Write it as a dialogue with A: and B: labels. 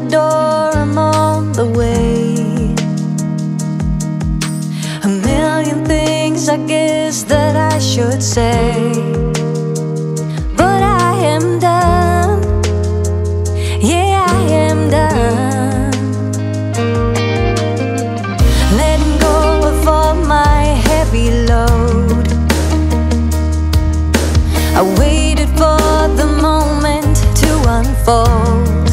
A: the door, I'm on the way. A million things I guess that I should say. But I am done. Yeah, I am done. Letting go of all my heavy load. I waited for the moment to unfold.